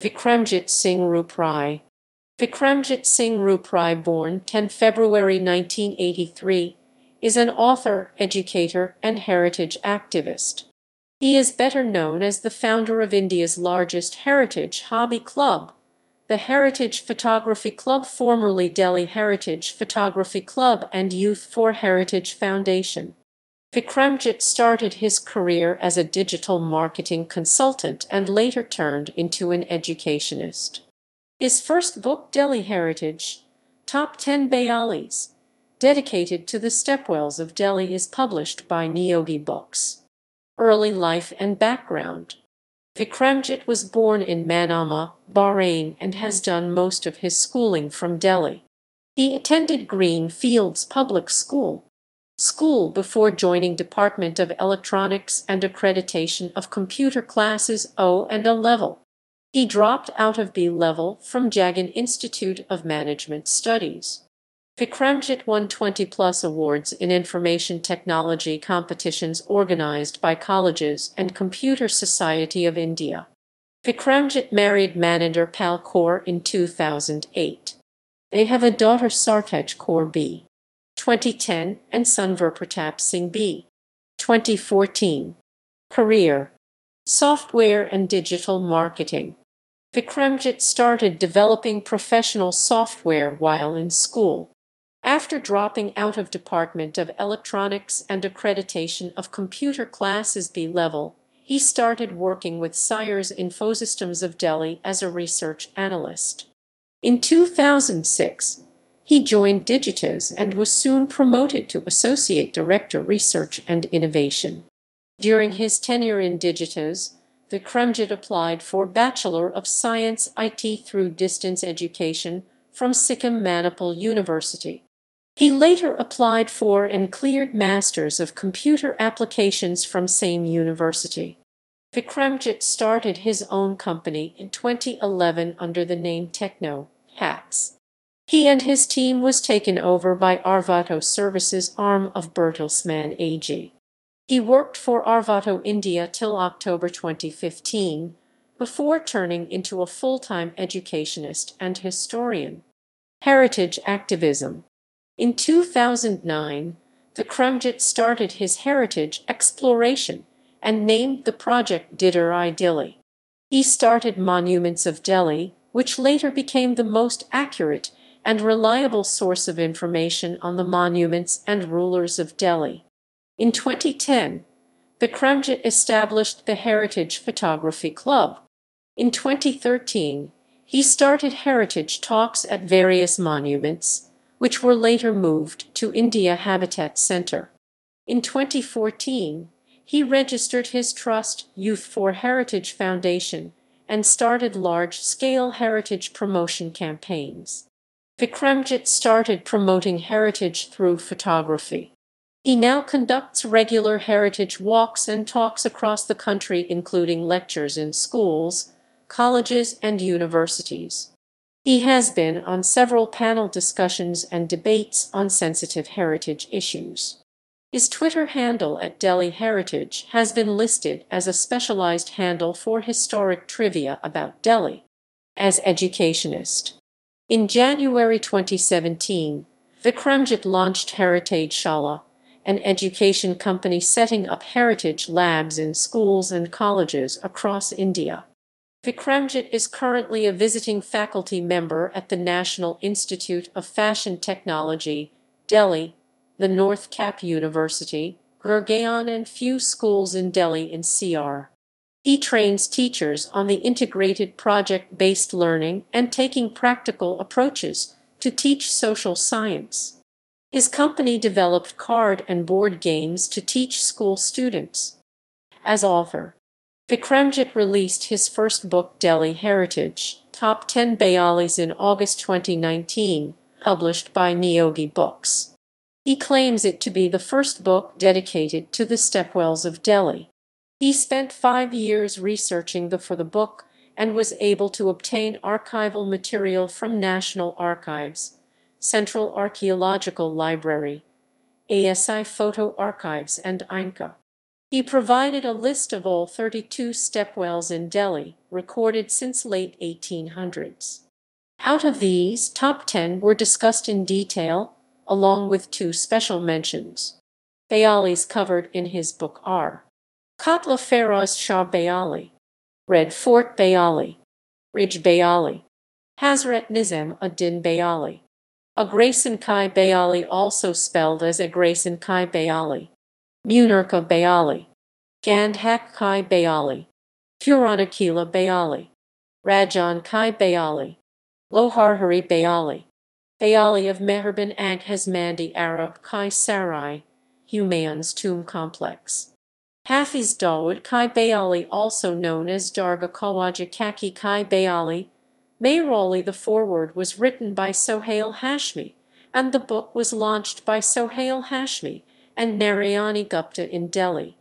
Vikramjit Singh Rooprai. Vikramjit Singh Rooprai, born 10 February 1983, is an author, educator, and heritage activist. He is better known as the founder of India's largest heritage hobby club, the Heritage Photography Club formerly Delhi Heritage Photography Club and Youth for Heritage Foundation. Vikramjit started his career as a digital marketing consultant and later turned into an educationist. His first book, Delhi Heritage Top 10 Baolis, dedicated to the stepwells of Delhi, is published by Niyogi Books. Early life and background Vikramjit was born in Manama, Bahrain, and has done most of his schooling from Delhi. He attended Green Fields Public School school before joining Department of Electronics and Accreditation of Computer Classes O and A level. He dropped out of B level from Jagan Institute of Management Studies. Vikramjit won 20 plus awards in information technology competitions organized by colleges and Computer Society of India. Vikramjit married Maninder Pal Kaur in 2008. They have a daughter Sartaj Kaur B. 2010 and Sunver Pratap Singh B. 2014. Career Software and Digital Marketing Vikramjit started developing professional software while in school. After dropping out of Department of Electronics and Accreditation of Computer Classes B level, he started working with Sires Infosystems of Delhi as a research analyst. In 2006, he joined Digitas and was soon promoted to Associate Director Research and Innovation. During his tenure in Digitas, Vikramjit applied for Bachelor of Science IT through distance education from Sikkim Manipal University. He later applied for and cleared Masters of Computer Applications from same university. Vikramjit started his own company in 2011 under the name Techno Hacks. He and his team was taken over by Arvato Services arm of Bertelsmann AG. He worked for Arvato India till October 2015, before turning into a full-time educationist and historian. Heritage Activism In 2009, Vikramjit started his heritage exploration and named the project Didar i Delhi. He started Monuments of Delhi, which later became the most accurate and reliable source of information on the monuments and rulers of Delhi. In 2010, the Vikramjit established the Heritage Photography Club. In 2013, he started heritage talks at various monuments, which were later moved to India Habitat Center. In 2014, he registered his trust Youth for Heritage Foundation and started large-scale heritage promotion campaigns. Vikramjit started promoting heritage through photography. He now conducts regular heritage walks and talks across the country including lectures in schools, colleges, and universities. He has been on several panel discussions and debates on sensitive heritage issues. His Twitter handle at Delhi Heritage has been listed as a specialized handle for historic trivia about Delhi. As educationist, in January 2017, Vikramjit launched Heritage Shala, an education company setting up heritage labs in schools and colleges across India. Vikramjit is currently a visiting faculty member at the National Institute of Fashion Technology, Delhi, the North Cap University, Gurgaon and few schools in Delhi NCR. He trains teachers on the integrated project-based learning and taking practical approaches to teach social science. His company developed card and board games to teach school students. As author, Vikramjit released his first book Delhi Heritage, Top 10 Baolis in August 2019, published by Niyogi Books. He claims it to be the first book dedicated to the stepwells of Delhi. He spent five years researching the, for the book and was able to obtain archival material from National Archives, Central Archaeological Library, ASI Photo Archives and INCA. He provided a list of all 32 stepwells in Delhi recorded since late 1800s. Out of these, top 10 were discussed in detail, along with two special mentions. Baolis covered in his book are Kotla Feroz Shah Baoli, Red Fort Baoli, Ridge Baoli, Hazrat Nizam ad-Din Baoli, Agrasan Kai Baoli also spelled as Agrasan Kai Baoli, Munirka Baoli, Gandhak Kai Baoli, Puranakila Baoli, Rajan Kai Baoli, Loharhari Baoli, Baoli of Meherban Ag Hasmandi Arab Kai Sarai, Humayun's tomb complex. Hafiz Dawood Kai Baoli, also known as Dargah Khwaja Kaki Kai Baoli, Mehrauli the foreword was written by Sohail Hashmi, and the book was launched by Sohail Hashmi and Narayani Gupta in Delhi.